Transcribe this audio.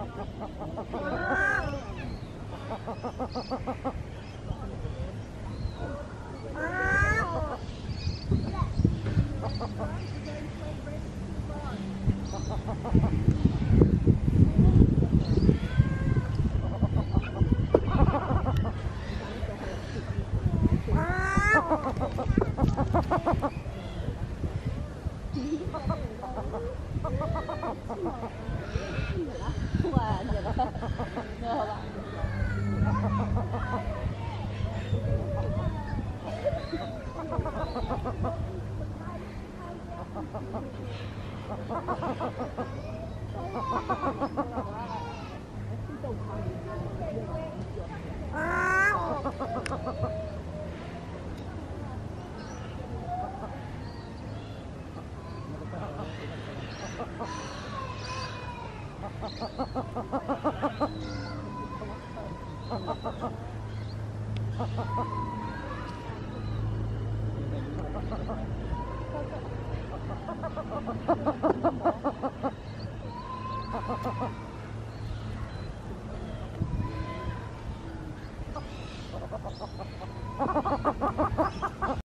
Ha ha ha ha! ハハハハ Ha ha ha ha ha!